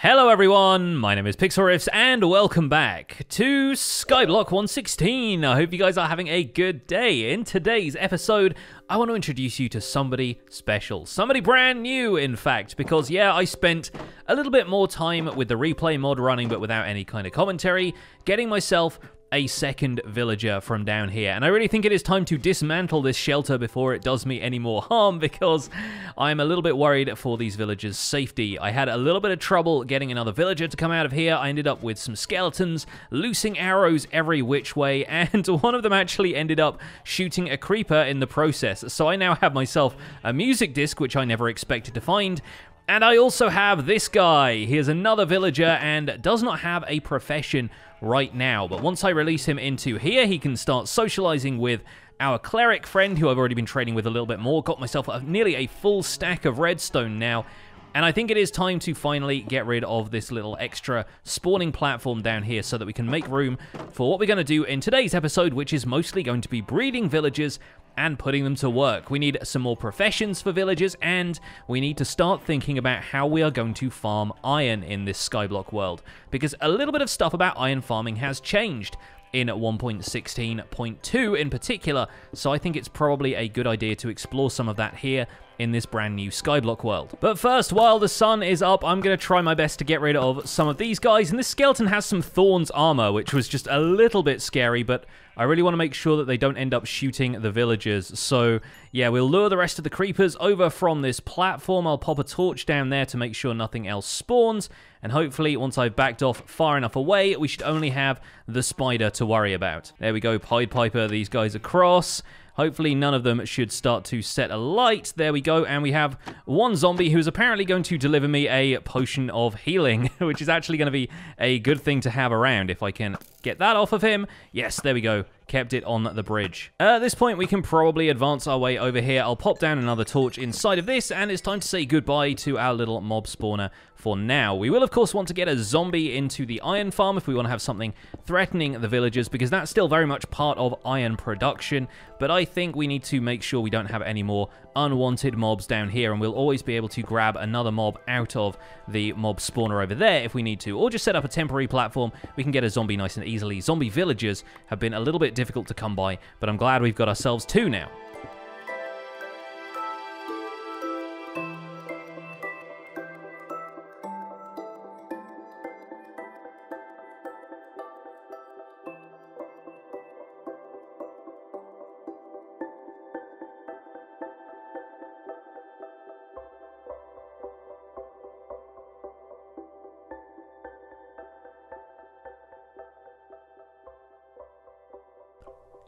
Hello everyone, my name is Pixel and welcome back to Skyblock 116. I hope you guys are having a good day. In today's episode, I want to introduce you to somebody special. Somebody brand new, in fact, because yeah, I spent a little bit more time with the replay mod running but without any kind of commentary, getting myself a second villager from down here. And I really think it is time to dismantle this shelter before it does me any more harm because I'm a little bit worried for these villagers' safety. I had a little bit of trouble getting another villager to come out of here. I ended up with some skeletons, loosing arrows every which way, and one of them actually ended up shooting a creeper in the process. So I now have myself a music disc, which I never expected to find, and I also have this guy. He is another villager and does not have a profession right now. But once I release him into here, he can start socializing with our cleric friend, who I've already been trading with a little bit more. Got myself a, nearly a full stack of redstone now. And I think it is time to finally get rid of this little extra spawning platform down here so that we can make room for what we're going to do in today's episode, which is mostly going to be breeding villagers and putting them to work. We need some more professions for villagers, and we need to start thinking about how we are going to farm iron in this Skyblock world, because a little bit of stuff about iron farming has changed in 1.16.2 in particular, so I think it's probably a good idea to explore some of that here in this brand new Skyblock world. But first, while the sun is up, I'm going to try my best to get rid of some of these guys. And this skeleton has some Thorns armor, which was just a little bit scary, but I really want to make sure that they don't end up shooting the villagers. So, yeah, we'll lure the rest of the creepers over from this platform. I'll pop a torch down there to make sure nothing else spawns. And hopefully, once I've backed off far enough away, we should only have the spider to worry about. There we go, Pied Piper these guys across. Hopefully none of them should start to set alight. There we go. And we have one zombie who's apparently going to deliver me a potion of healing, which is actually going to be a good thing to have around if I can get that off of him. Yes, there we go kept it on the bridge. Uh, at this point, we can probably advance our way over here. I'll pop down another torch inside of this, and it's time to say goodbye to our little mob spawner for now. We will, of course, want to get a zombie into the iron farm if we want to have something threatening the villagers, because that's still very much part of iron production, but I think we need to make sure we don't have any more unwanted mobs down here, and we'll always be able to grab another mob out of the mob spawner over there if we need to, or just set up a temporary platform. We can get a zombie nice and easily. Zombie villagers have been a little bit difficult to come by, but I'm glad we've got ourselves two now.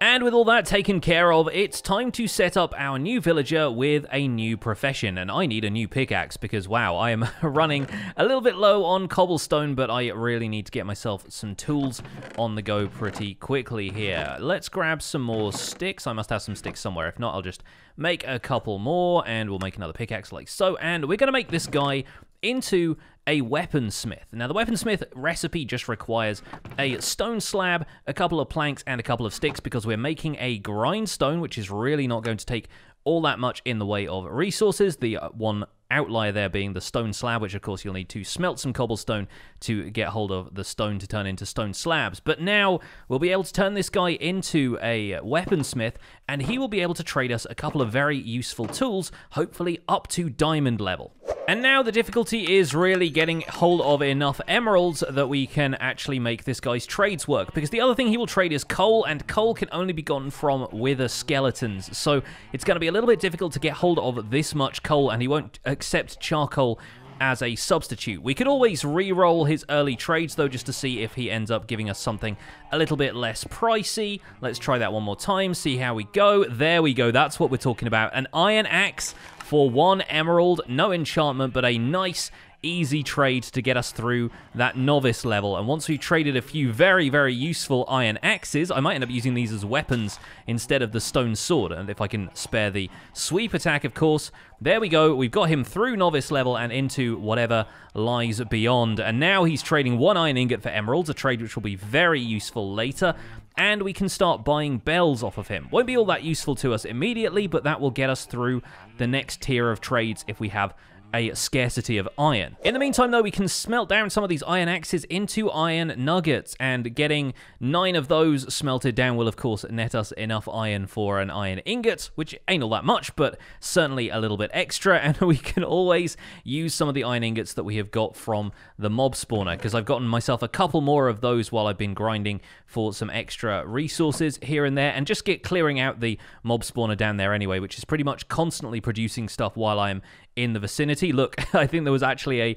And with all that taken care of, it's time to set up our new villager with a new profession. And I need a new pickaxe because, wow, I am running a little bit low on cobblestone, but I really need to get myself some tools on the go pretty quickly here. Let's grab some more sticks. I must have some sticks somewhere. If not, I'll just make a couple more and we'll make another pickaxe like so. And we're going to make this guy into a weaponsmith. Now, the weaponsmith recipe just requires a stone slab, a couple of planks, and a couple of sticks because we're making a grindstone, which is really not going to take all that much in the way of resources. The uh, one outlier there being the stone slab, which of course you'll need to smelt some cobblestone to get hold of the stone to turn into stone slabs. But now we'll be able to turn this guy into a weaponsmith, and he will be able to trade us a couple of very useful tools, hopefully up to diamond level. And now the difficulty is really getting hold of enough emeralds that we can actually make this guy's trades work. Because the other thing he will trade is coal, and coal can only be gotten from wither skeletons. So it's going to be a little bit difficult to get hold of this much coal, and he won't accept charcoal as a substitute. We could always re-roll his early trades, though, just to see if he ends up giving us something a little bit less pricey. Let's try that one more time, see how we go. There we go, that's what we're talking about. An iron axe for one emerald, no enchantment, but a nice easy trade to get us through that novice level. And once we've traded a few very, very useful iron axes, I might end up using these as weapons instead of the stone sword. And if I can spare the sweep attack, of course, there we go. We've got him through novice level and into whatever lies beyond. And now he's trading one iron ingot for emeralds, a trade which will be very useful later and we can start buying bells off of him. Won't be all that useful to us immediately, but that will get us through the next tier of trades if we have a scarcity of iron. In the meantime, though, we can smelt down some of these iron axes into iron nuggets, and getting nine of those smelted down will, of course, net us enough iron for an iron ingot, which ain't all that much, but certainly a little bit extra, and we can always use some of the iron ingots that we have got from the mob spawner, because I've gotten myself a couple more of those while I've been grinding for some extra resources here and there, and just get clearing out the mob spawner down there anyway, which is pretty much constantly producing stuff while I'm in the vicinity. Look, I think there was actually a,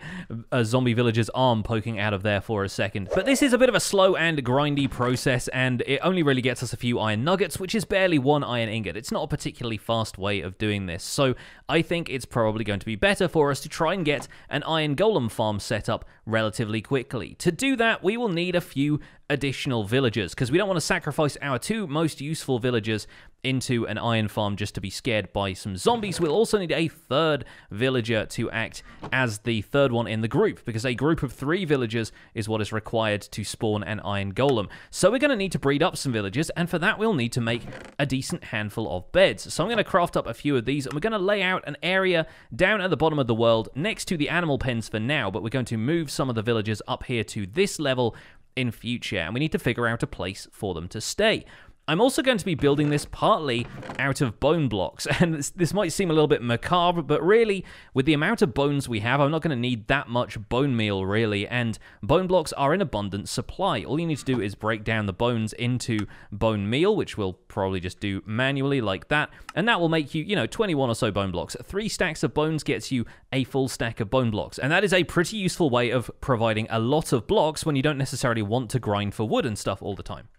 a zombie villager's arm poking out of there for a second. But this is a bit of a slow and grindy process, and it only really gets us a few iron nuggets, which is barely one iron ingot. It's not a particularly fast way of doing this, so I think it's probably going to be better for us to try and get an iron golem farm set up relatively quickly. To do that, we will need a few additional villagers because we don't want to sacrifice our two most useful villagers into an iron farm just to be scared by some zombies. We'll also need a third villager to act as the third one in the group because a group of three villagers is what is required to spawn an iron golem. So we're going to need to breed up some villagers and for that we'll need to make a decent handful of beds. So I'm going to craft up a few of these and we're going to lay out an area down at the bottom of the world next to the animal pens for now, but we're going to move some of the villagers up here to this level in future, and we need to figure out a place for them to stay. I'm also going to be building this partly out of bone blocks, and this, this, might seem a little bit macabre, but really, with the amount of bones we have, I'm not going to need that much bone meal, really, and bone blocks are in abundant supply. All you need to do is break down the bones into bone meal, which we'll probably just do manually like that, and that will make you, you know, 21 or so bone blocks. Three stacks of bones gets you a full stack of bone blocks, and that is a pretty useful way of providing a lot of blocks when you don't necessarily want to grind for wood and stuff all the time.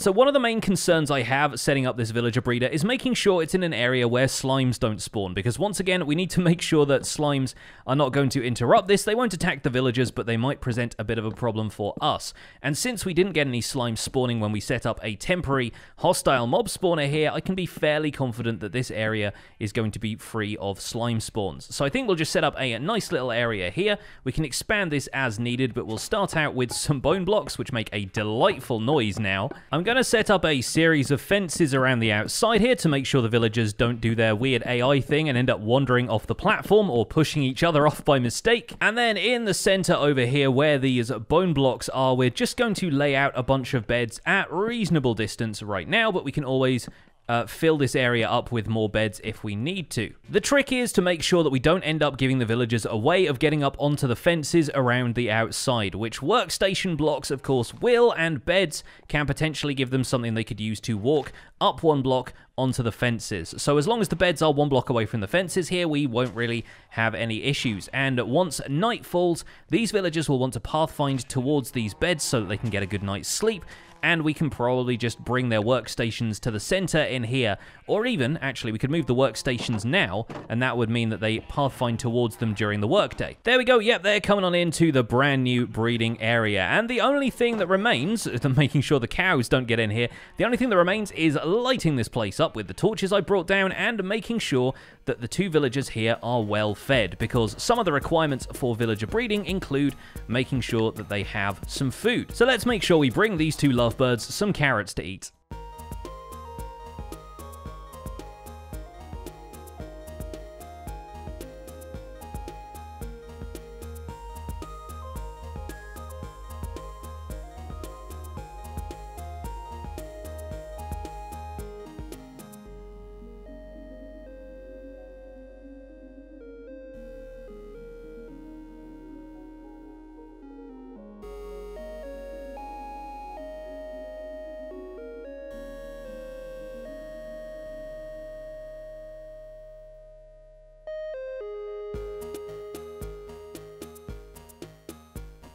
So one of the main concerns I have setting up this villager breeder is making sure it's in an area where slimes don't spawn, because once again, we need to make sure that slimes are not going to interrupt this. They won't attack the villagers, but they might present a bit of a problem for us. And since we didn't get any slimes spawning when we set up a temporary hostile mob spawner here, I can be fairly confident that this area is going to be free of slime spawns. So I think we'll just set up a nice little area here. We can expand this as needed, but we'll start out with some bone blocks, which make a delightful noise now. I'm going to set up a series of fences around the outside here to make sure the villagers don't do their weird AI thing and end up wandering off the platform or pushing each other off by mistake. And then in the center over here where these bone blocks are, we're just going to lay out a bunch of beds at reasonable distance right now, but we can always uh, fill this area up with more beds if we need to. The trick is to make sure that we don't end up giving the villagers a way of getting up onto the fences around the outside, which workstation blocks, of course, will, and beds can potentially give them something they could use to walk up one block onto the fences. So as long as the beds are one block away from the fences here, we won't really have any issues. And once night falls, these villagers will want to pathfind towards these beds so that they can get a good night's sleep, and we can probably just bring their workstations to the center in here. Or even, actually, we could move the workstations now, and that would mean that they pathfind towards them during the workday. There we go, yep, they're coming on into the brand new breeding area. And the only thing that remains, making sure the cows don't get in here, the only thing that remains is lighting this place up with the torches I brought down and making sure that the two villagers here are well fed, because some of the requirements for villager breeding include making sure that they have some food. So let's make sure we bring these two lovebirds some carrots to eat.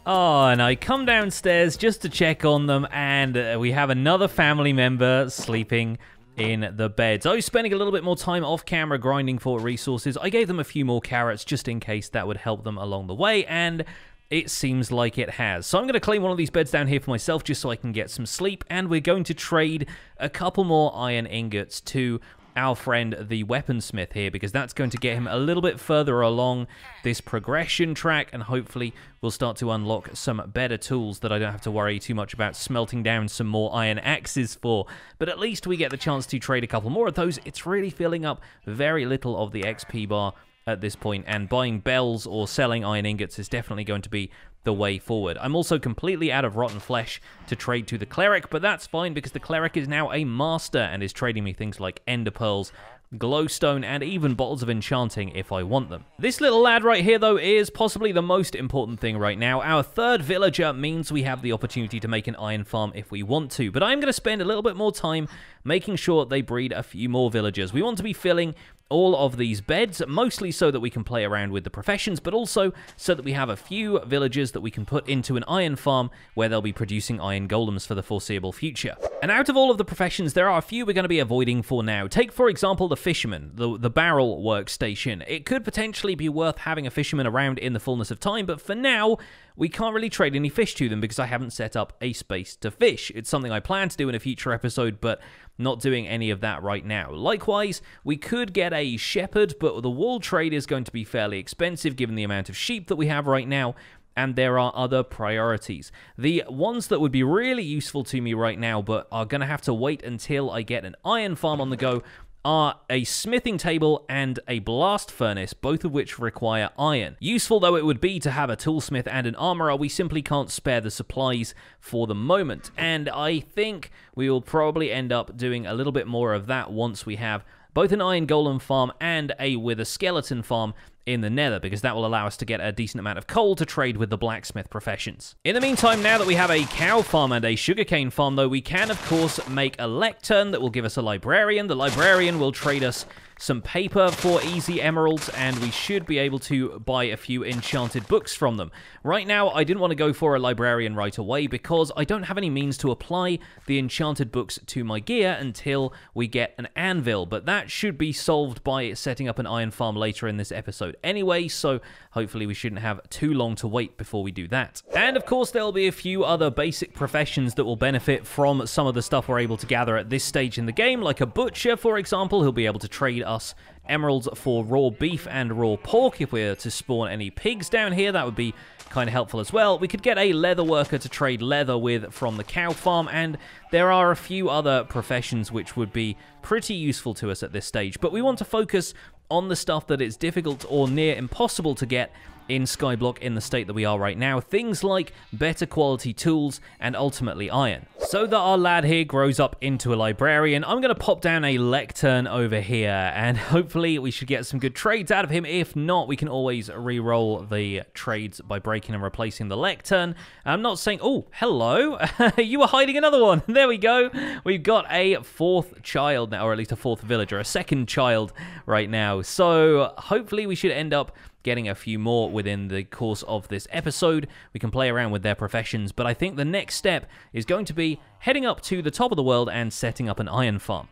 Oh, and I come downstairs just to check on them, and uh, we have another family member sleeping in the beds. I was spending a little bit more time off camera grinding for resources. I gave them a few more carrots just in case that would help them along the way, and it seems like it has. So I'm going to claim one of these beds down here for myself just so I can get some sleep, and we're going to trade a couple more iron ingots to our friend the weaponsmith here because that's going to get him a little bit further along this progression track and hopefully we'll start to unlock some better tools that I don't have to worry too much about smelting down some more iron axes for. But at least we get the chance to trade a couple more of those. It's really filling up very little of the XP bar at this point, and buying bells or selling iron ingots is definitely going to be the way forward. I'm also completely out of rotten flesh to trade to the cleric, but that's fine because the cleric is now a master and is trading me things like ender pearls glowstone, and even bottles of enchanting if I want them. This little lad right here, though, is possibly the most important thing right now. Our third villager means we have the opportunity to make an iron farm if we want to, but I'm going to spend a little bit more time making sure they breed a few more villagers. We want to be filling all of these beds, mostly so that we can play around with the professions, but also so that we have a few villagers that we can put into an iron farm where they'll be producing iron golems for the foreseeable future. And out of all of the professions, there are a few we're going to be avoiding for now. Take, for example, the fisherman, the, the barrel workstation. It could potentially be worth having a fisherman around in the fullness of time, but for now, we can't really trade any fish to them because I haven't set up a space to fish. It's something I plan to do in a future episode, but not doing any of that right now. Likewise, we could get a shepherd, but the wool trade is going to be fairly expensive given the amount of sheep that we have right now, and there are other priorities. The ones that would be really useful to me right now, but are going to have to wait until I get an iron farm on the go, are a smithing table and a blast furnace, both of which require iron. Useful though it would be to have a toolsmith and an armorer, we simply can't spare the supplies for the moment. And I think we will probably end up doing a little bit more of that once we have both an iron golem farm and a wither skeleton farm in the nether because that will allow us to get a decent amount of coal to trade with the blacksmith professions. In the meantime, now that we have a cow farm and a sugarcane farm, though, we can, of course, make a lectern that will give us a librarian. The librarian will trade us some paper for easy emeralds, and we should be able to buy a few enchanted books from them. Right now, I didn't want to go for a librarian right away because I don't have any means to apply the enchanted books to my gear until we get an anvil, but that should be solved by setting up an iron farm later in this episode anyway, so hopefully we shouldn't have too long to wait before we do that. And of course, there'll be a few other basic professions that will benefit from some of the stuff we're able to gather at this stage in the game, like a butcher, for example, who'll be able to trade us emeralds for raw beef and raw pork. If we were to spawn any pigs down here, that would be kind of helpful as well. We could get a leather worker to trade leather with from the cow farm, and there are a few other professions which would be pretty useful to us at this stage. But we want to focus on the stuff that is difficult or near impossible to get in Skyblock in the state that we are right now. Things like better quality tools and ultimately iron. So that our lad here grows up into a librarian, I'm going to pop down a lectern over here and hopefully we should get some good trades out of him. If not, we can always re-roll the trades by breaking and replacing the lectern. I'm not saying, oh, hello, you were hiding another one. There we go. We've got a fourth child now, or at least a fourth villager, a second child right now. So hopefully we should end up getting a few more within the course of this episode. We can play around with their professions, but I think the next step is going to be heading up to the top of the world and setting up an iron farm.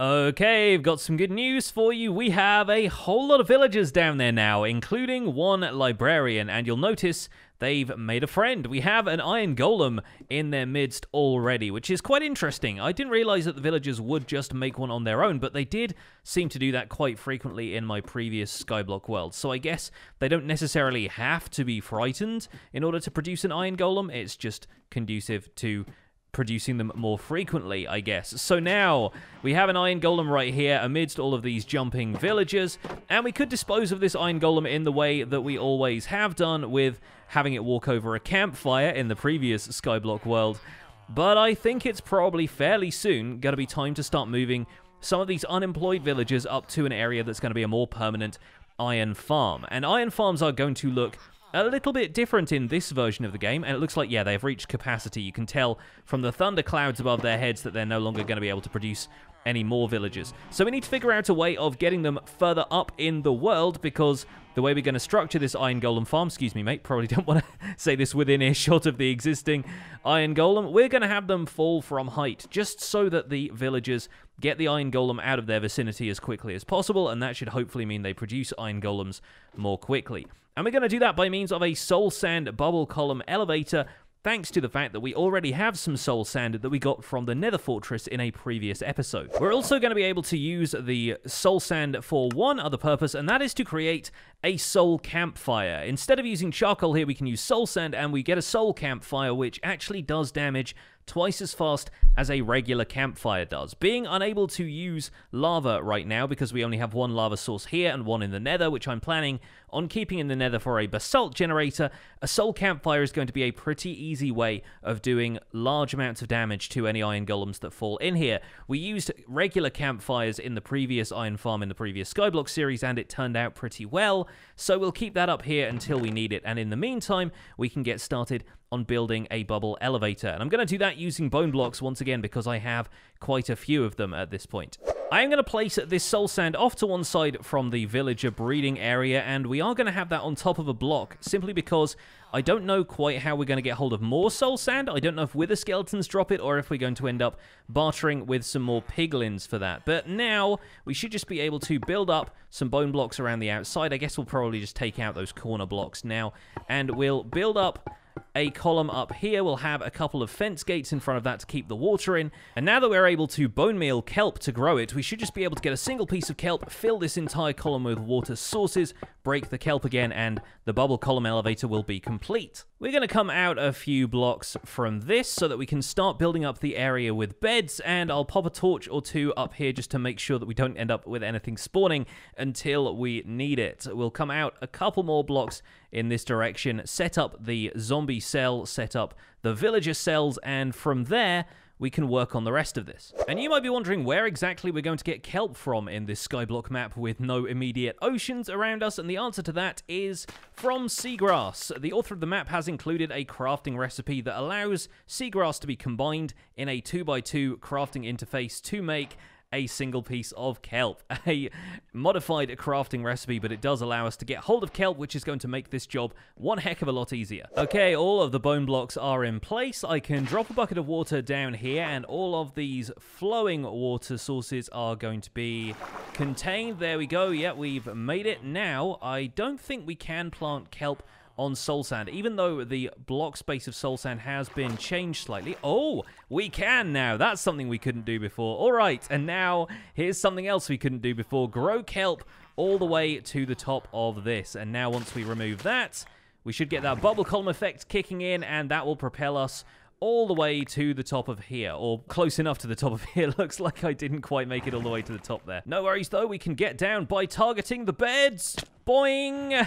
Okay, I've got some good news for you. We have a whole lot of villagers down there now, including one librarian, and you'll notice they've made a friend. We have an iron golem in their midst already, which is quite interesting. I didn't realize that the villagers would just make one on their own, but they did seem to do that quite frequently in my previous Skyblock world. So I guess they don't necessarily have to be frightened in order to produce an iron golem. It's just conducive to producing them more frequently, I guess. So now, we have an Iron Golem right here amidst all of these jumping villagers, and we could dispose of this Iron Golem in the way that we always have done with having it walk over a campfire in the previous Skyblock world. But I think it's probably fairly soon going to be time to start moving some of these unemployed villagers up to an area that's going to be a more permanent iron farm. And iron farms are going to look a little bit different in this version of the game, and it looks like, yeah, they've reached capacity. You can tell from the thunder clouds above their heads that they're no longer going to be able to produce any more villagers. So we need to figure out a way of getting them further up in the world because the way we're going to structure this Iron Golem farm, excuse me, mate, probably don't want to say this within earshot of the existing Iron Golem, we're going to have them fall from height just so that the villagers get the Iron Golem out of their vicinity as quickly as possible, and that should hopefully mean they produce Iron Golems more quickly. And we're going to do that by means of a Soul Sand Bubble Column Elevator, thanks to the fact that we already have some soul sand that we got from the nether fortress in a previous episode. We're also going to be able to use the soul sand for one other purpose, and that is to create a soul campfire. Instead of using charcoal here, we can use soul sand, and we get a soul campfire, which actually does damage twice as fast as a regular campfire does. Being unable to use lava right now because we only have one lava source here and one in the nether, which I'm planning on keeping in the nether for a basalt generator, a soul campfire is going to be a pretty easy way of doing large amounts of damage to any iron golems that fall in here. We used regular campfires in the previous iron farm in the previous Skyblock series and it turned out pretty well, so we'll keep that up here until we need it, and in the meantime, we can get started on building a bubble elevator. And I'm going to do that using bone blocks once again because I have quite a few of them at this point. I am going to place this soul sand off to one side from the villager breeding area, and we are going to have that on top of a block, simply because I don't know quite how we're going to get hold of more soul sand. I don't know if wither skeletons drop it, or if we're going to end up bartering with some more piglins for that. But now, we should just be able to build up some bone blocks around the outside. I guess we'll probably just take out those corner blocks now, and we'll build up a column up here. We'll have a couple of fence gates in front of that to keep the water in. And now that we're able to bone meal kelp to grow it, we should just be able to get a single piece of kelp, fill this entire column with water sources, break the kelp again, and the bubble column elevator will be complete. We're going to come out a few blocks from this so that we can start building up the area with beds, and I'll pop a torch or two up here just to make sure that we don't end up with anything spawning until we need it. We'll come out a couple more blocks in this direction, set up the zombie cell, set up the villager cells, and from there, we can work on the rest of this. And you might be wondering where exactly we're going to get kelp from in this skyblock map with no immediate oceans around us, and the answer to that is from seagrass. The author of the map has included a crafting recipe that allows seagrass to be combined in a 2x2 crafting interface to make a single piece of kelp. A modified crafting recipe, but it does allow us to get hold of kelp, which is going to make this job one heck of a lot easier. Okay, all of the bone blocks are in place. I can drop a bucket of water down here, and all of these flowing water sources are going to be contained. There we go. Yeah, we've made it. Now, I don't think we can plant kelp on Soul Sand, even though the block space of Soul Sand has been changed slightly. Oh, we can now. That's something we couldn't do before. All right, and now here's something else we couldn't do before. Grow kelp all the way to the top of this. And now once we remove that, we should get that bubble column effect kicking in, and that will propel us all the way to the top of here, or close enough to the top of here. Looks like I didn't quite make it all the way to the top there. No worries, though. We can get down by targeting the beds. Boing!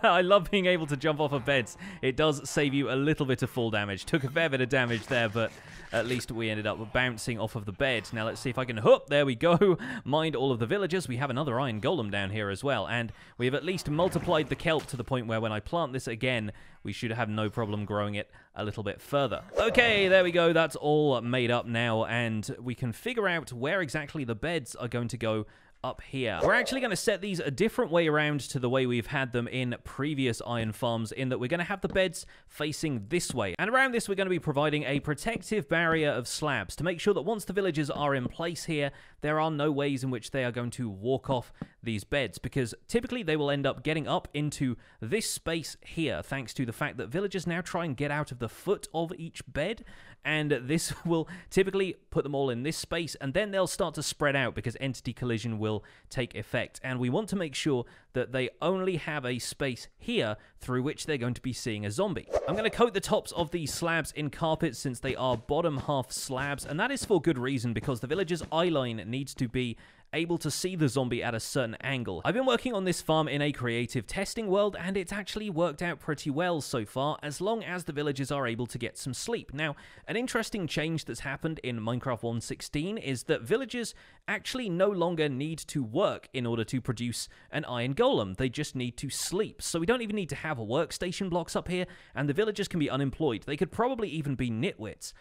I love being able to jump off of beds. It does save you a little bit of fall damage. Took a fair bit of damage there, but at least we ended up bouncing off of the bed. Now let's see if I can... Hoop! There we go. Mind all of the villagers. We have another iron golem down here as well. And we have at least multiplied the kelp to the point where when I plant this again, we should have no problem growing it a little bit further. Okay, there we go. That's all made up now. And we can figure out where exactly the beds are going to go up here. We're actually going to set these a different way around to the way we've had them in previous iron farms in that we're going to have the beds facing this way. And around this we're going to be providing a protective barrier of slabs to make sure that once the villagers are in place here, there are no ways in which they are going to walk off these beds because typically they will end up getting up into this space here thanks to the fact that villagers now try and get out of the foot of each bed and this will typically put them all in this space and then they'll start to spread out because entity collision will take effect and we want to make sure that they only have a space here through which they're going to be seeing a zombie. I'm going to coat the tops of these slabs in carpet since they are bottom half slabs and that is for good reason because the villager's eye line needs to be able to see the zombie at a certain angle. I've been working on this farm in a creative testing world and it's actually worked out pretty well so far as long as the villagers are able to get some sleep. Now, an interesting change that's happened in Minecraft 1.16 is that villagers actually no longer need to work in order to produce an iron golem. They just need to sleep. So we don't even need to have a workstation blocks up here and the villagers can be unemployed. They could probably even be nitwits.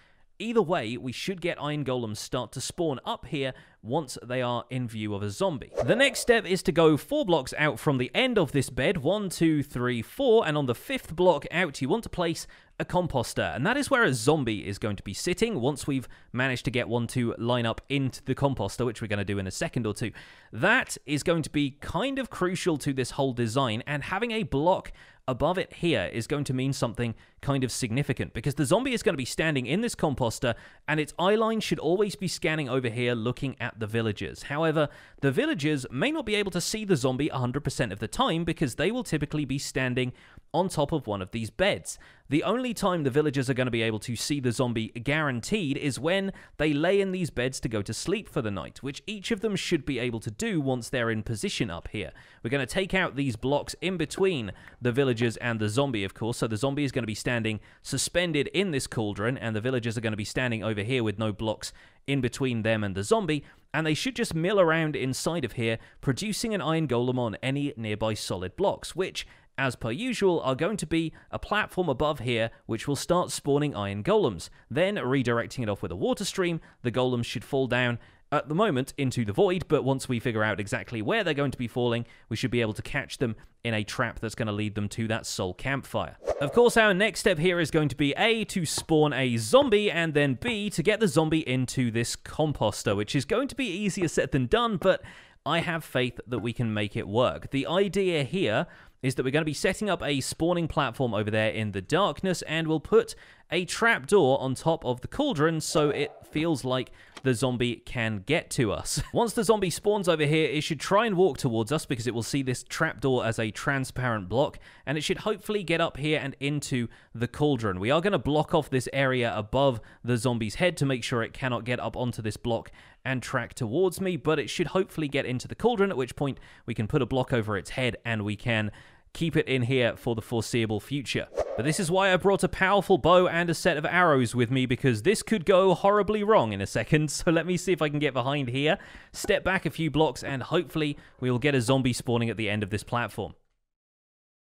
Either way, we should get Iron Golems start to spawn up here once they are in view of a zombie. The next step is to go four blocks out from the end of this bed, one, two, three, four, and on the fifth block out, you want to place a composter, and that is where a zombie is going to be sitting once we've managed to get one to line up into the composter, which we're going to do in a second or two. That is going to be kind of crucial to this whole design, and having a block above it here is going to mean something kind of significant because the zombie is going to be standing in this composter and its eye line should always be scanning over here looking at the villagers. However, the villagers may not be able to see the zombie 100% of the time because they will typically be standing on top of one of these beds. The only time the villagers are going to be able to see the zombie guaranteed is when they lay in these beds to go to sleep for the night, which each of them should be able to do once they're in position up here. We're going to take out these blocks in between the villagers and the zombie, of course, so the zombie is going to be standing suspended in this cauldron, and the villagers are going to be standing over here with no blocks in between them and the zombie, and they should just mill around inside of here, producing an iron golem on any nearby solid blocks, which as per usual, are going to be a platform above here which will start spawning iron golems. Then, redirecting it off with a water stream, the golems should fall down at the moment into the void, but once we figure out exactly where they're going to be falling, we should be able to catch them in a trap that's going to lead them to that soul campfire. Of course, our next step here is going to be A, to spawn a zombie, and then B, to get the zombie into this composter, which is going to be easier said than done, but I have faith that we can make it work. The idea here is that we're going to be setting up a spawning platform over there in the darkness, and we'll put a trapdoor on top of the cauldron so it feels like the zombie can get to us. Once the zombie spawns over here, it should try and walk towards us because it will see this trapdoor as a transparent block, and it should hopefully get up here and into the cauldron. We are going to block off this area above the zombie's head to make sure it cannot get up onto this block and track towards me, but it should hopefully get into the cauldron, at which point we can put a block over its head and we can keep it in here for the foreseeable future. But this is why I brought a powerful bow and a set of arrows with me, because this could go horribly wrong in a second. So let me see if I can get behind here, step back a few blocks, and hopefully we'll get a zombie spawning at the end of this platform.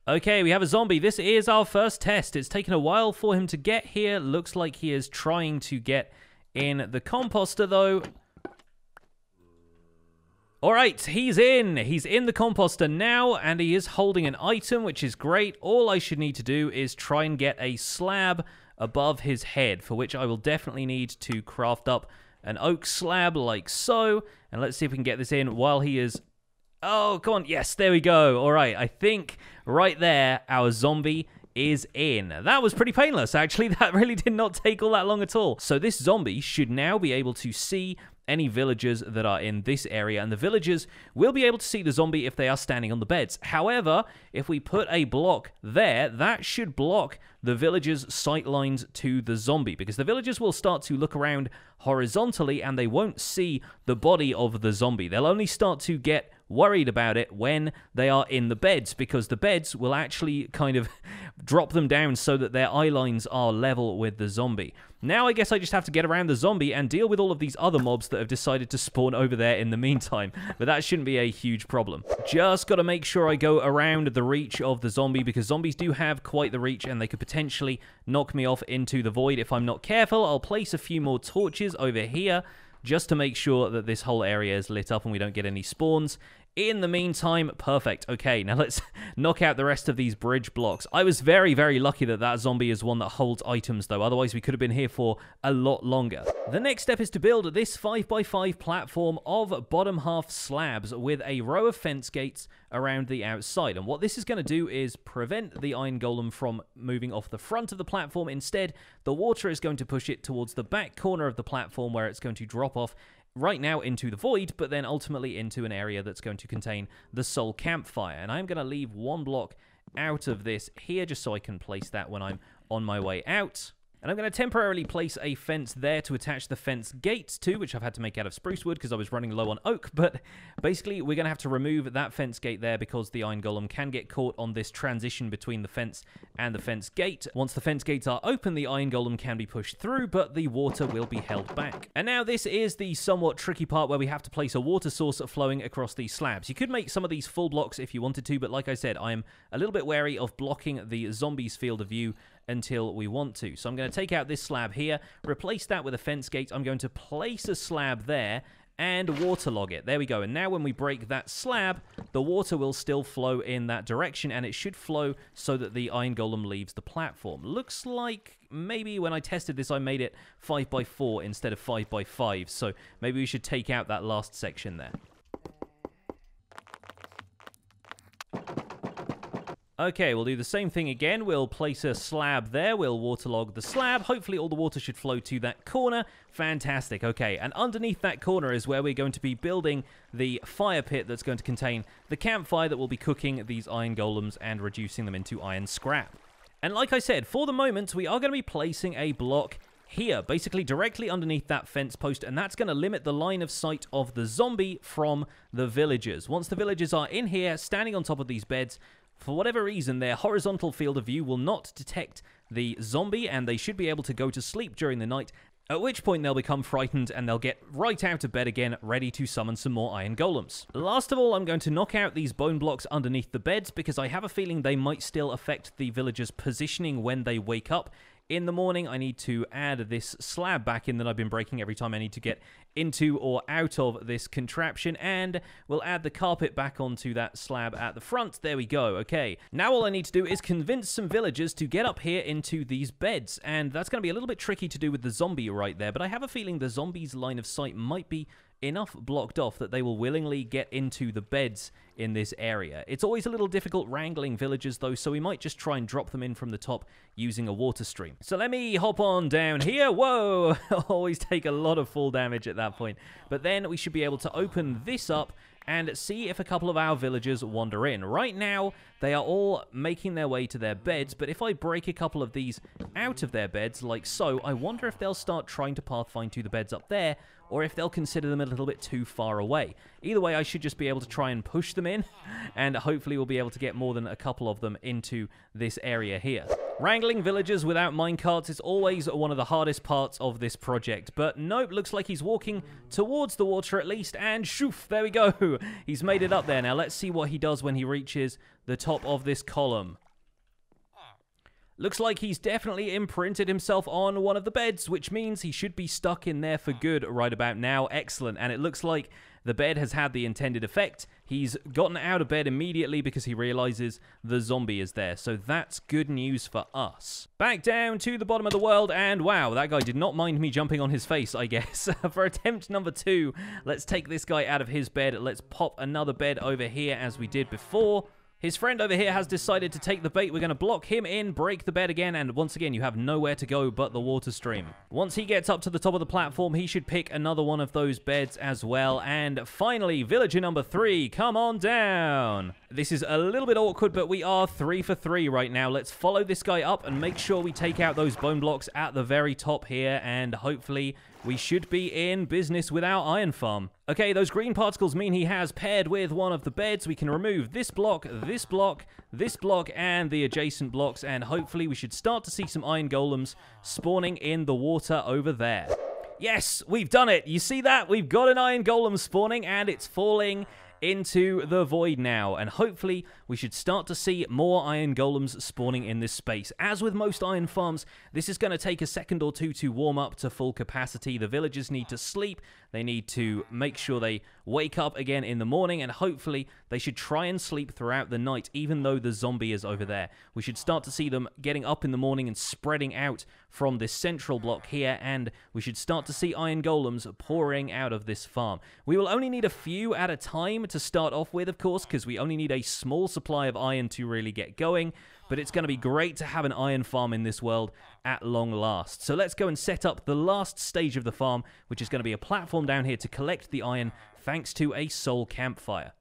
Okay, we have a zombie. This is our first test. It's taken a while for him to get here. Looks like he is trying to get in the composter, though. All right, he's in. He's in the composter now, and he is holding an item, which is great. All I should need to do is try and get a slab above his head, for which I will definitely need to craft up an oak slab like so. And let's see if we can get this in while he is... Oh, come on. Yes, there we go. All right, I think right there, our zombie is in. That was pretty painless, actually. That really did not take all that long at all. So this zombie should now be able to see any villagers that are in this area, and the villagers will be able to see the zombie if they are standing on the beds. However, if we put a block there, that should block the villagers' sight lines to the zombie, because the villagers will start to look around horizontally and they won't see the body of the zombie. They'll only start to get worried about it when they are in the beds because the beds will actually kind of drop them down so that their eye lines are level with the zombie. Now I guess I just have to get around the zombie and deal with all of these other mobs that have decided to spawn over there in the meantime, but that shouldn't be a huge problem. Just got to make sure I go around the reach of the zombie because zombies do have quite the reach and they could potentially knock me off into the void if I'm not careful. I'll place a few more torches over here just to make sure that this whole area is lit up and we don't get any spawns. In the meantime, perfect. Okay, now let's knock out the rest of these bridge blocks. I was very, very lucky that that zombie is one that holds items, though. Otherwise, we could have been here for a lot longer. The next step is to build this 5x5 platform of bottom half slabs with a row of fence gates around the outside. And what this is going to do is prevent the iron golem from moving off the front of the platform. Instead, the water is going to push it towards the back corner of the platform where it's going to drop off right now into the void, but then ultimately into an area that's going to contain the soul campfire. And I'm going to leave one block out of this here just so I can place that when I'm on my way out. And I'm going to temporarily place a fence there to attach the fence gates to, which I've had to make out of spruce wood because I was running low on oak. But basically, we're going to have to remove that fence gate there because the iron golem can get caught on this transition between the fence and the fence gate. Once the fence gates are open, the iron golem can be pushed through, but the water will be held back. And now this is the somewhat tricky part where we have to place a water source flowing across these slabs. You could make some of these full blocks if you wanted to, but like I said, I am a little bit wary of blocking the zombies field of view until we want to. So I'm going to take out this slab here, replace that with a fence gate. I'm going to place a slab there and waterlog it. There we go. And now when we break that slab, the water will still flow in that direction, and it should flow so that the iron golem leaves the platform. Looks like maybe when I tested this, I made it 5x4 instead of 5x5, so maybe we should take out that last section there. Okay, we'll do the same thing again. We'll place a slab there. We'll waterlog the slab. Hopefully all the water should flow to that corner. Fantastic. Okay, and underneath that corner is where we're going to be building the fire pit that's going to contain the campfire that will be cooking these iron golems and reducing them into iron scrap. And like I said, for the moment, we are going to be placing a block here, basically directly underneath that fence post, and that's going to limit the line of sight of the zombie from the villagers. Once the villagers are in here, standing on top of these beds, for whatever reason, their horizontal field of view will not detect the zombie, and they should be able to go to sleep during the night, at which point they'll become frightened and they'll get right out of bed again, ready to summon some more iron golems. Last of all, I'm going to knock out these bone blocks underneath the beds because I have a feeling they might still affect the villagers' positioning when they wake up. In the morning, I need to add this slab back in that I've been breaking every time I need to get into or out of this contraption, and we'll add the carpet back onto that slab at the front. There we go. Okay, now all I need to do is convince some villagers to get up here into these beds, and that's going to be a little bit tricky to do with the zombie right there, but I have a feeling the zombie's line of sight might be enough blocked off that they will willingly get into the beds in this area. It's always a little difficult wrangling villagers though, so we might just try and drop them in from the top using a water stream. So let me hop on down here. Whoa! always take a lot of fall damage at that point. But then we should be able to open this up and see if a couple of our villagers wander in. Right now, they are all making their way to their beds, but if I break a couple of these out of their beds, like so, I wonder if they'll start trying to pathfind to the beds up there, or if they'll consider them a little bit too far away. Either way, I should just be able to try and push them in, and hopefully we'll be able to get more than a couple of them into this area here. Wrangling villagers without minecarts is always one of the hardest parts of this project, but nope, looks like he's walking towards the water at least, and shoof, there we go. He's made it up there. Now let's see what he does when he reaches the top of this column. Looks like he's definitely imprinted himself on one of the beds, which means he should be stuck in there for good right about now. Excellent. And it looks like the bed has had the intended effect. He's gotten out of bed immediately because he realizes the zombie is there. So that's good news for us. Back down to the bottom of the world, and wow, that guy did not mind me jumping on his face, I guess. for attempt number two, let's take this guy out of his bed. Let's pop another bed over here as we did before. His friend over here has decided to take the bait. We're going to block him in, break the bed again, and once again, you have nowhere to go but the water stream. Once he gets up to the top of the platform, he should pick another one of those beds as well. And finally, villager number three, come on down. This is a little bit awkward, but we are three for three right now. Let's follow this guy up and make sure we take out those bone blocks at the very top here, and hopefully we should be in business without iron farm. Okay, those green particles mean he has paired with one of the beds. We can remove this block, this block, this block, and the adjacent blocks, and hopefully we should start to see some iron golems spawning in the water over there. Yes, we've done it. You see that? We've got an iron golem spawning, and it's falling into the void now, and hopefully we should start to see more iron golems spawning in this space. As with most iron farms, this is going to take a second or two to warm up to full capacity. The villagers need to sleep, they need to make sure they wake up again in the morning, and hopefully they should try and sleep throughout the night, even though the zombie is over there. We should start to see them getting up in the morning and spreading out from this central block here, and we should start to see iron golems pouring out of this farm. We will only need a few at a time to start off with, of course, because we only need a small supply of iron to really get going, but it's going to be great to have an iron farm in this world at long last. So let's go and set up the last stage of the farm, which is going to be a platform down here to collect the iron thanks to a soul campfire.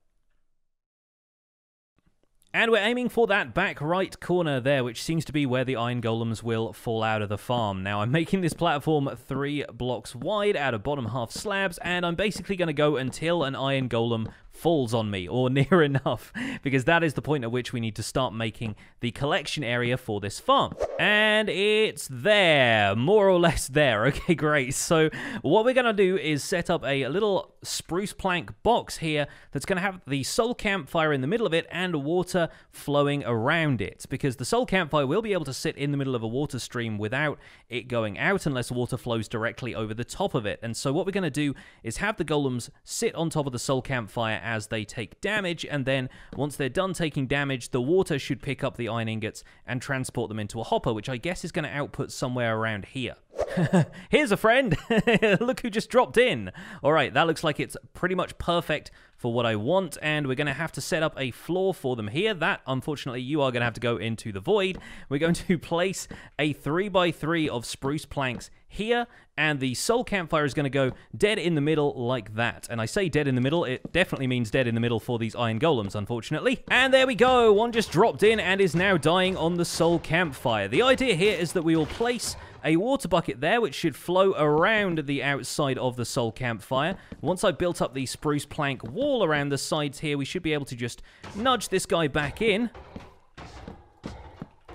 And we're aiming for that back right corner there, which seems to be where the iron golems will fall out of the farm. Now, I'm making this platform three blocks wide out of bottom half slabs, and I'm basically going to go until an iron golem falls on me, or near enough, because that is the point at which we need to start making the collection area for this farm. And it's there, more or less there. Okay, great. So what we're going to do is set up a little spruce plank box here that's going to have the soul campfire in the middle of it and water flowing around it, because the soul campfire will be able to sit in the middle of a water stream without it going out unless water flows directly over the top of it. And so what we're going to do is have the golems sit on top of the soul campfire as they take damage, and then once they're done taking damage, the water should pick up the iron ingots and transport them into a hopper, which I guess is going to output somewhere around here. Here's a friend. Look who just dropped in. All right, that looks like it's pretty much perfect for what I want, and we're going to have to set up a floor for them here. That, unfortunately, you are going to have to go into the void. We're going to place a 3x3 of spruce planks here, and the soul campfire is going to go dead in the middle like that. And I say dead in the middle, it definitely means dead in the middle for these iron golems, unfortunately. And there we go, one just dropped in and is now dying on the soul campfire. The idea here is that we will place a water bucket there, which should flow around the outside of the soul campfire. Once I've built up the spruce plank wall around the sides here, we should be able to just nudge this guy back in.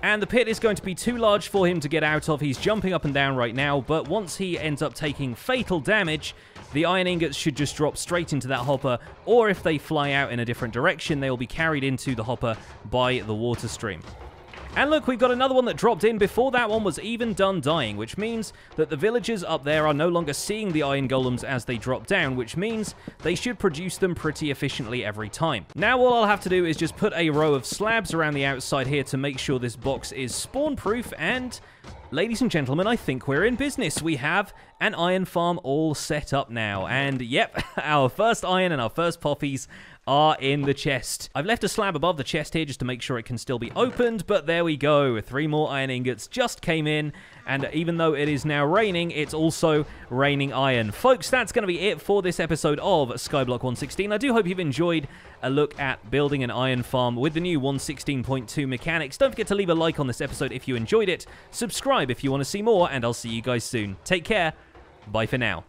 And the pit is going to be too large for him to get out of. He's jumping up and down right now, but once he ends up taking fatal damage, the iron ingots should just drop straight into that hopper, or if they fly out in a different direction, they will be carried into the hopper by the water stream. And look, we've got another one that dropped in before that one was even done dying, which means that the villagers up there are no longer seeing the iron golems as they drop down, which means they should produce them pretty efficiently every time. Now all I'll have to do is just put a row of slabs around the outside here to make sure this box is spawn-proof and Ladies and gentlemen, I think we're in business. We have an iron farm all set up now. And yep, our first iron and our first poppies are in the chest. I've left a slab above the chest here just to make sure it can still be opened, but there we go. Three more iron ingots just came in, and even though it is now raining, it's also raining iron. Folks, that's going to be it for this episode of Skyblock 116. I do hope you've enjoyed a look at building an iron farm with the new 116.2 mechanics. Don't forget to leave a like on this episode if you enjoyed it, subscribe if you want to see more, and I'll see you guys soon. Take care. Bye for now.